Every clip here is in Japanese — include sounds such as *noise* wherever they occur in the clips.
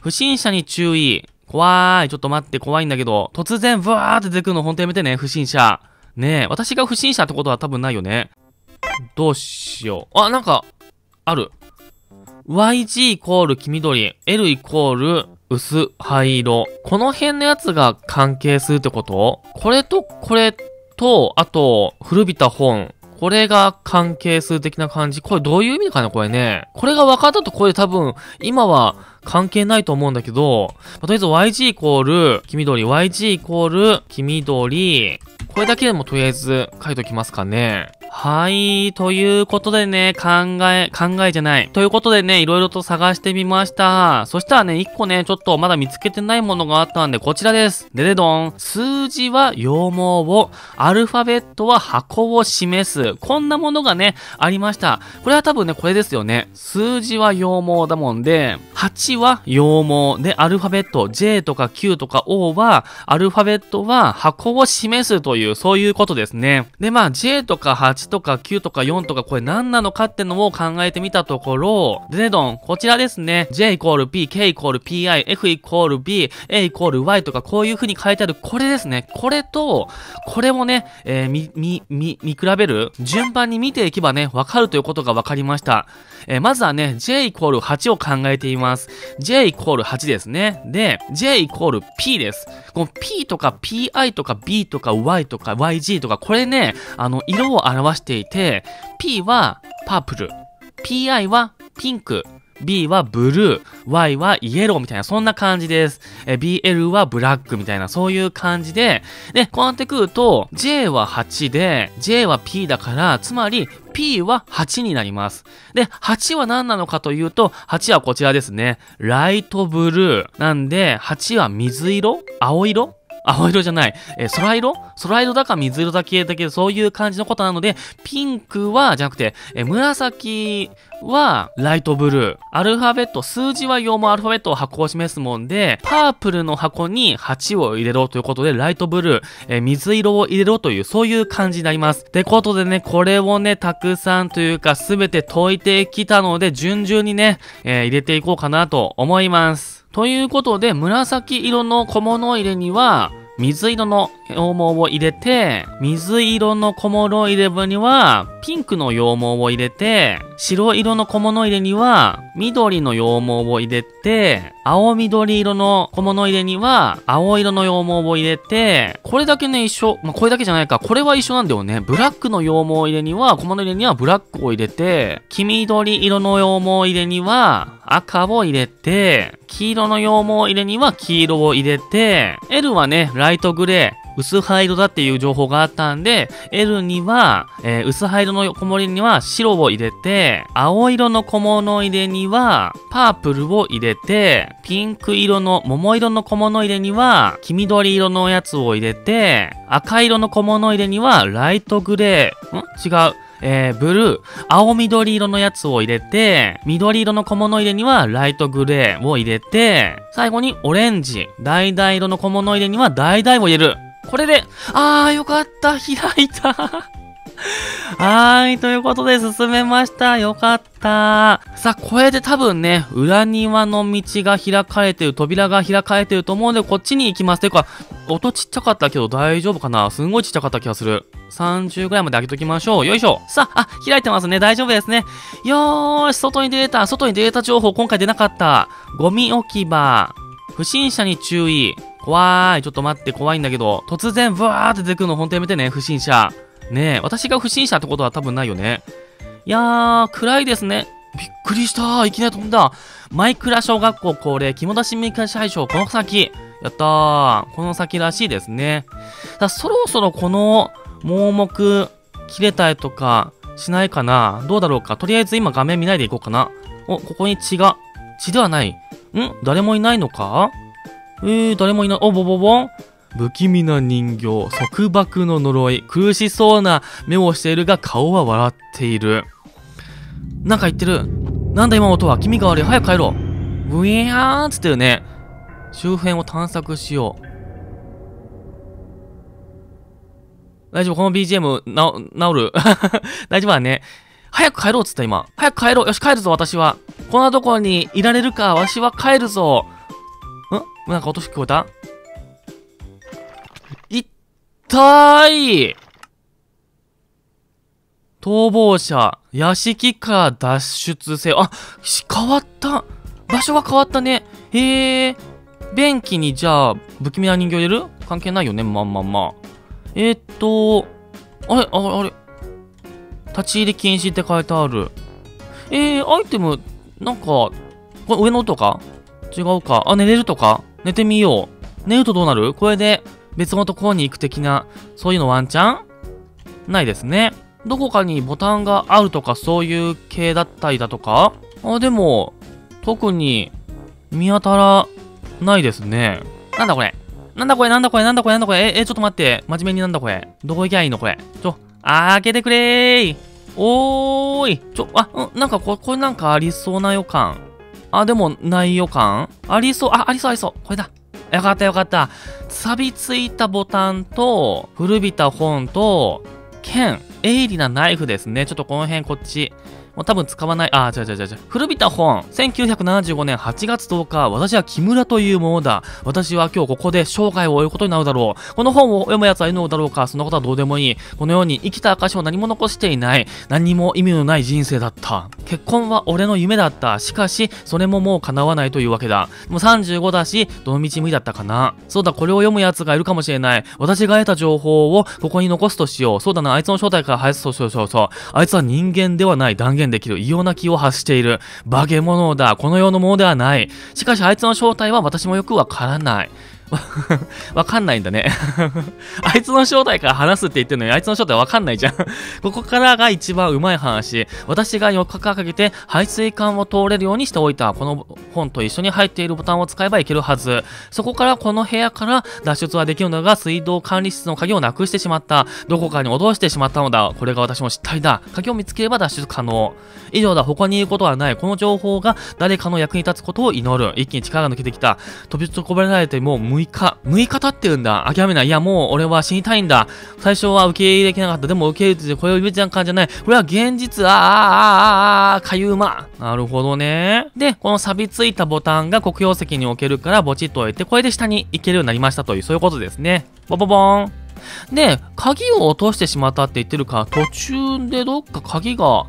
不審者に注意。怖い。ちょっと待って、怖いんだけど。突然、ブワーって出てくるのほんとやめてね、不審者。ねえ、私が不審者ってことは多分ないよね。どうしよう。あ、なんか、ある。YG イコール黄緑、L イコール薄灰色。この辺のやつが関係するってこと？これとこれと、あと、古びた本。これが関係数的な感じ。これどういう意味かなこれね。これが分かったとこれ多分、今は関係ないと思うんだけど、まとりあえず YG イコール黄緑、YG イコール黄緑。これだけでもとりあえず書いときますかね。はい。ということでね、考え、考えじゃない。ということでね、いろいろと探してみました。そしたらね、一個ね、ちょっとまだ見つけてないものがあったんで、こちらです。ででどん。数字は羊毛を、アルファベットは箱を示す。こんなものがね、ありました。これは多分ね、これですよね。数字は羊毛だもんで、8は羊毛。で、アルファベット、J とか Q とか O は、アルファベットは箱を示すという、そういうことですね。で、まあ、J とか8 8とか9とか4とかこれ何なのかってのを考えてみたところ、デネドン、こちらですね。J イコール P、K イコール PI、F イコール B、A イコール Y とかこういう風に書いてあるこれですね。これと、これをね、えー、み、み、み、見比べる？順番に見ていけばね、わかるということがわかりました。えー、まずはね、J イコール8を考えています。J イコール8ですね。で、J イコール P です。この P とか PI とか B とか Y とか YG とか、これね、あの、色を表していて、P はパープル、PI はピンク、B はブルー、Y はイエローみたいな、そんな感じです。え BL はブラックみたいな、そういう感じで、で、こうなってくると、J は8で、J は P だから、つまり、P は8になります。で、8は何なのかというと、8はこちらですね。ライトブルー。なんで、8は水色？青色？青色じゃない。えー、空色？空色だか水色だけだけど、そういう感じのことなので、ピンクは、じゃなくて、えー、紫は、ライトブルー。アルファベット、数字は用もアルファベットを箱を示すもんで、パープルの箱に8を入れろということで、ライトブルー、えー、水色を入れろという、そういう感じになります。ってことでね、これをね、たくさんというか、すべて解いてきたので、順々にね、えー、入れていこうかなと思います。ということで、紫色の小物入れには、水色の羊毛を入れて、水色の小物入れ歯には、ピンクの羊毛を入れて、白色の小物入れには、緑の羊毛を入れて、青緑色の小物入れには、青色の羊毛を入れて、これだけね、一緒。まあ、これだけじゃないか。これは一緒なんだよね。ブラックの羊毛入れには、小物入れにはブラックを入れて、黄緑色の羊毛入れには、赤を入れて、黄色の羊毛入れには黄色を入れて、L はね、ライトグレー、薄灰色だっていう情報があったんで、L には、えー、薄灰色の小物には白を入れて、青色の小物入れにはパープルを入れて、ピンク色の桃色の小物入れには黄緑色のやつを入れて、赤色の小物入れにはライトグレー、ん？違う。えー、ブルー、青緑色のやつを入れて、緑色の小物入れにはライトグレーを入れて、最後にオレンジ、橙色の小物入れには橙を入れる。これで、あー、よかった、*laughs* 開いた。はーい、ということで進めました。よかった。さあ、これで多分ね、裏庭の道が開かれてる、扉が開かれてると思うんで、こっちに行きます。ていうか、音ちっちゃかったけど大丈夫かな？すんごいちっちゃかった気がする。30ぐらいまで開けときましょう。よいしょ。さあ、あ、開いてますね。大丈夫ですね。よーし、外に出れた。外に出た情報今回出なかった。ゴミ置き場。不審者に注意。怖い。ちょっと待って、怖いんだけど。突然、ブワーって出てくるのほんとやめてね、不審者。ねえ、私が不審者ってことは多分ないよね。いやー、暗いですね。びっくりしたいきなり飛んだ。マイクラ小学校恒例、肝出しメカ大賞、この先。やったー。この先らしいですね。だそろそろこの盲目切れたりとかしないかなどうだろうかとりあえず今画面見ないでいこうかな。お、ここに血が。血ではない。ん？誰もいないのか？えー、誰もいない。お、ボボボン不気味な人形、束縛の呪い、苦しそうな目をしているが顔は笑っている。なんか言ってる。なんだ今の音は気味が悪い。早く帰ろう。ブイヤーンつってるね。周辺を探索しよう。大丈夫この BGM、な、治る *laughs* 大丈夫だね。早く帰ろうつった今。早く帰ろう。よし、帰るぞ、私は。こんなところにいられるか。わしは帰るぞ。なんか音聞こえた？いったい逃亡者、屋敷から脱出せよ。あ、変わった。場所が変わったね。へえ。便器にじゃあ、不気味な人形入れる？関係ないよね。まあまあまあ。えー、っと、あれ、あれ、あれ。立ち入り禁止って書いてある。えー、アイテム、なんか、これ上の音か？違うか？あ、寝れるとか？寝てみよう。寝るとどうなる？これで別のところに行く的な、そういうのワンチャン？ないですね。どこかにボタンがあるとかそういう系だったりだとか？あ、でも、特に見当たらないですね。なんだこれ？なんだこれ？なんだこれ？なんだこれ？なんだこれ？え、え、ちょっと待って。真面目になんだこれ？どこ行きゃいいのこれ？ちょ、開けてくれーいおーいちょ、あ、うん、なんかここれなんかありそうな予感。あ、でも内容感？ありそう、あ、ありそうありそう。これだ。よかったよかった。錆びついたボタンと、古びた本と、剣、鋭利なナイフですね。ちょっとこの辺こっち。もう多分使わない。あ、違う違う違う違う。古びた本。1975年8月10日。私は木村というものだ。私は今日ここで生涯を終えることになるだろう。この本を読む奴はいるのだろうか。そんなことはどうでもいい。このように生きた証を何も残していない。何も意味のない人生だった。結婚は俺の夢だった。しかし、それももう叶わないというわけだ。もう35だし、どの道無理だったかな。そうだ、これを読む奴がいるかもしれない。私が得た情報をここに残すとしよう。そうだな、あいつの正体から生やすとしよう。そうそう。あいつは人間ではない断言できる異様な気を発している。化け物だ。この世のものではない。しかしあいつの正体は私もよくわからない。*laughs* わかんないんだね。*laughs* あいつの正体から話すって言ってるのに、あいつの正体わかんないじゃん。*laughs* ここからが一番うまい話。私が4日間かけて排水管を通れるようにしておいた。この本と一緒に入っているボタンを使えばいけるはず。そこからこの部屋から脱出はできるのが水道管理室の鍵をなくしてしまった。どこかに脅してしまったのだ。これが私の失態だ。鍵を見つければ脱出可能。以上だ。他に言うことはない。この情報が誰かの役に立つことを祈る。一気に力が抜けてきた。飛びつこぼれられてもう6日。6日経ってるんだ。諦めない。いや、もう俺は死にたいんだ。最初は受け入れできなかった。でも受け入れてて、これを別な感じじゃない。これは現実。あーあーあーあー、かゆうま。なるほどね。で、この錆びついたボタンが黒曜石に置けるから、ボチッと置いて、これで下に行けるようになりましたという、そういうことですね。ボボボーン。で、鍵を落としてしまったって言ってるから、途中でどっか鍵が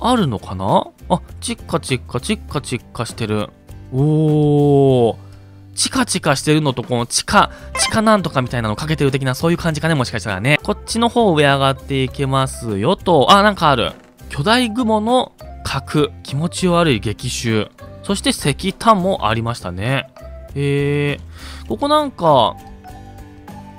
あるのかな？あ、チッカチッカチッカチッカしてる。おー。チカチカしてるのとこの地下、地下なんとかみたいなのかけてる的なそういう感じかねもしかしたらね。こっちの方上上がっていけますよと。あ、なんかある。巨大雲の角。気持ち悪い激臭。そして石炭もありましたね。えー、ここなんか、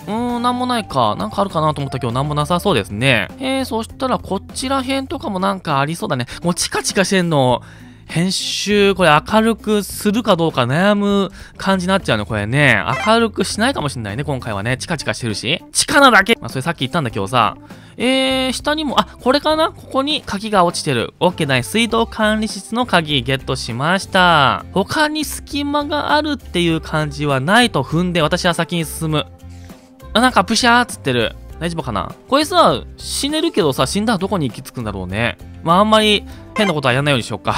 うーん、なんもないか。なんかあるかなと思ったけど、なんもなさそうですね。えー、そしたらこちら辺とかもなんかありそうだね。もうチカチカしてんの、編集、これ明るくするかどうか悩む感じになっちゃうね、これね。明るくしないかもしんないね、今回はね。チカチカしてるし。チカなだけまあ、それさっき言ったんだけどさ。えー、下にも、あ、これかな？ここに鍵が落ちてる。OK だね。水道管理室の鍵ゲットしました。他に隙間があるっていう感じはないと踏んで、私は先に進む。あ、なんかプシャーっつってる。大丈夫かな？これさ、死ねるけどさ、死んだらどこに行き着くんだろうね。まあ、あんまり変なことはやんないようにしようか。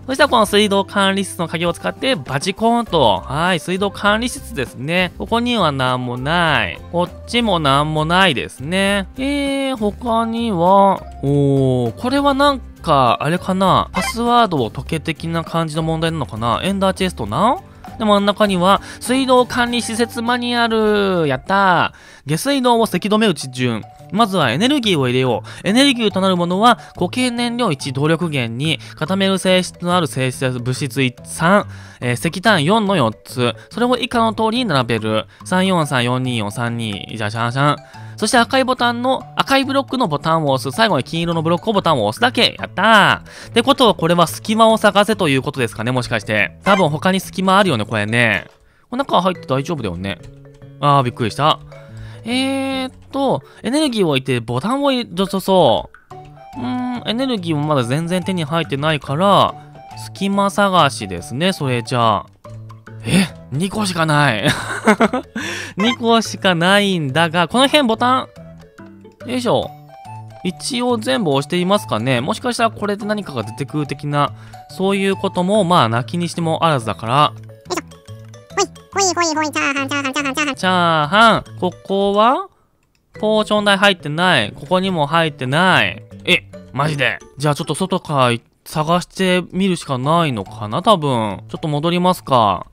*laughs* そしたらこの水道管理室の鍵を使ってバチコーンと。はい、水道管理室ですね。ここには何もない。こっちも何もないですね。えー、他には、おー、これはなんか、あれかな？パスワードを解け的な感じの問題なのかな？エンダーチェストな？で、真ん中には、水道管理施設マニュアルやった下水道をせき止め打ち順。まずはエネルギーを入れよう。エネルギーとなるものは、固形燃料1動力源に、固める性質のある性質物質3、えー石炭4の4つ。それを以下の通りに並べる。3434243 2じゃあシャンシャン。そして赤いボタンの、赤いブロックのボタンを押す。最後に金色のブロックをボタンを押すだけ。やったー。ってことはこれは隙間を探せということですかねもしかして。多分他に隙間あるよね、これね。この中入って大丈夫だよね。あー、びっくりした。えーっと、エネルギーを置いてボタンを入れ、そうそう。うーん、エネルギーもまだ全然手に入ってないから、隙間探しですね、それじゃあ。え？?2 個しかない。*laughs* 2個しかないんだが、この辺ボタン、よいしょ。一応全部押していますかねもしかしたらこれで何かが出てくる的な、そういうことも、まあ、泣きにしてもあらずだから。ほい、ほほいほいほい、チャーハン、チャーハン、チャーハン、チャーハン。チャーハン。ここはポーション台入ってない。ここにも入ってない。え、マジで。じゃあちょっと外から探してみるしかないのかな多分。ちょっと戻りますか。